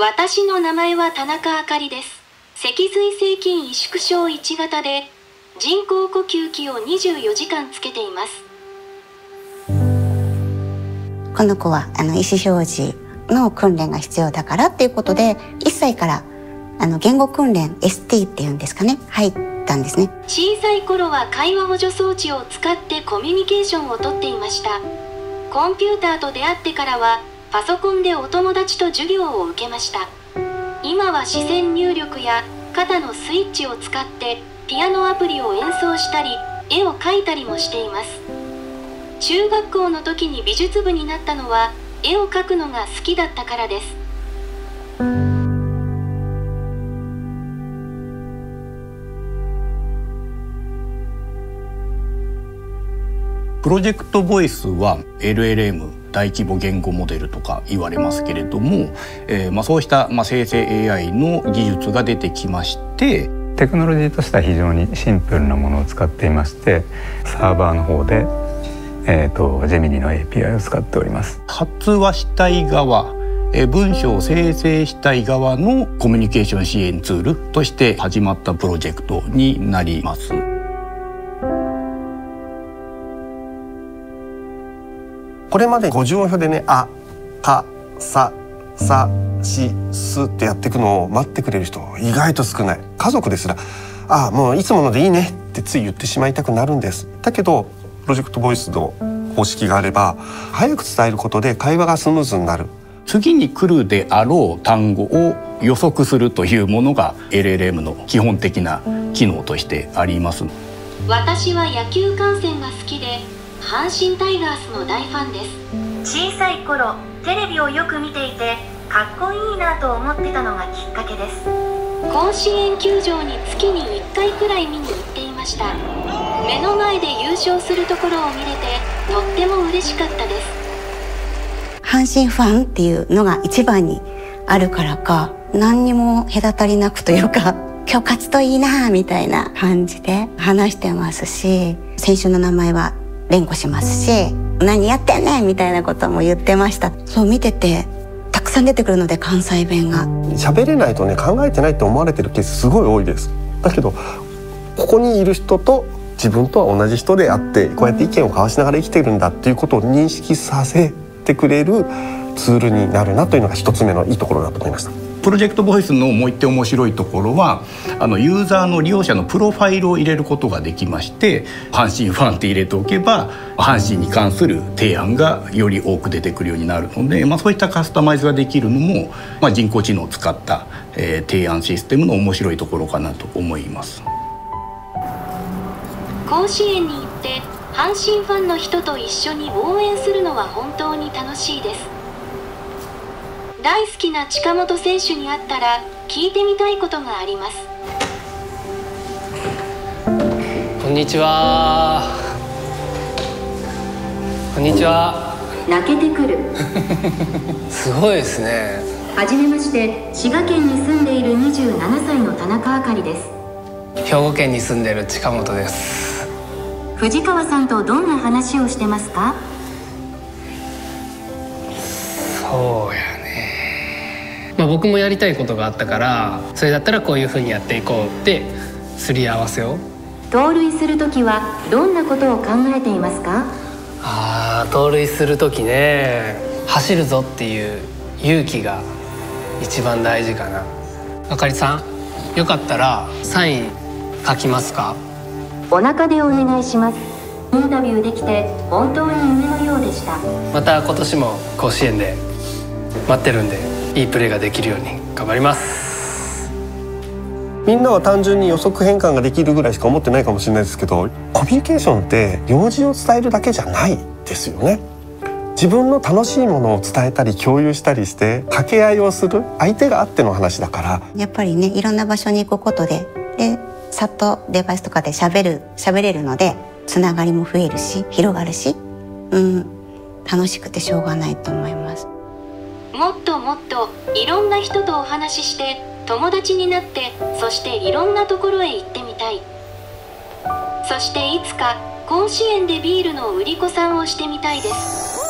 私の名前は田中あかりです。脊髄性筋萎縮症1型で、人工呼吸器を24時間つけています。この子はあの意思表示の訓練が必要だからっていうことで1歳からあの言語訓練 ST っていうんですかね入ったんですね小さい頃は会話補助装置を使ってコミュニケーションをとっていました。コンピューターと出会ってからは、パソコンでお友達と授業を受けました。今は視線入力や肩のスイッチを使ってピアノアプリを演奏したり絵を描いたりもしています。中学校の時に美術部になったのは絵を描くのが好きだったからです。プロジェクトボイスは LLM 大規模言語モデルとか言われますけれども、えーまあ、そうした、まあ、生成 AI の技術が出てきましてテクノロジーとしては非常にシンプルなものを使っていましてサーバーの方で、えー、とジェミニの API を使っております発話したい側えー文章を生成したい側のコミュニケーション支援ツールとして始まったプロジェクトになります。これまで五十音表でね「あ」「か」「さ」「さ」「し」「す」ってやっていくのを待ってくれる人意外と少ない。家族ですら「ああもういつものでいいね」ってつい言ってしまいたくなるんです。だけどプロジェクトボイスの方式があれば早く伝えることで会話がスムーズになる。次に来るであろう単語を予測するというものが LLM の基本的な機能としてあります。私は野球観戦が好きで阪神タイガースの大ファンです。小さい頃テレビをよく見ていてかっこいいなと思ってたのがきっかけです。甲子園球場に月に1回くらい見に行っていました。目の前で優勝するところを見れてとっても嬉しかったです。阪神ファンっていうのが一番にあるからか何にも隔たりなくというか今日勝つといいなみたいな感じで話してますし選手の名前は連呼しますし何やってんねんみたいなことも言ってました。そう見ててたくさん出てくるので関西弁が。喋れないとね考えてないって思われてるケースすごい多いです。だけどここにいる人と自分とは同じ人であってこうやって意見を交わしながら生きてるんだっていうことを認識させてくれるツールになるなというのが一つ目のいいところだと思いました。プロジェクトボイスのもう一点面白いところはあのユーザーの利用者のプロファイルを入れることができまして阪神ファンって入れておけば阪神に関する提案がより多く出てくるようになるので、まあ、そういったカスタマイズができるのも、まあ、人工知能を使った、えー提案システムの面白いところかなと思います。甲子園に行って阪神ファンの人と一緒に応援するのは本当に楽しいです大好きな近本選手に会ったら聞いてみたいことがありますこんにちは。こんにちは。泣けてくる すごいですね。はじめまして滋賀県に住んでいる27歳の田中あかりです兵庫県に住んでる近本です。藤川さんとどんな話をしてますか？そうや僕もやりたいことがあったから、それだったらこういう風にやっていこうってすり合わせを。盗塁するときはどんなことを考えていますか？ああ、盗塁する時ね、走るぞっていう勇気が一番大事かな。あかりさん、よかったらサイン書きますか？お腹でお願いしますインタビューできて本当に夢のようでしたまた今年も甲子園で待ってるんでいいプレーができるように頑張ります。みんなは単純に予測変換ができるぐらいしか思ってないかもしれないですけどコミュニケーションって用事を伝えるだけじゃないですよね。自分の楽しいものを伝えたり共有したりして掛け合いをする相手があっての話だから。やっぱりねいろんな場所に行くことででさっとデバイスとかで喋る喋れるのでつながりも増えるし広がるし、うん、楽しくてしょうがないと思います。もっともっといろんな人とお話しして友達になってそしていろんなところへ行ってみたい。そしていつか甲子園でビールの売り子さんをしてみたいです。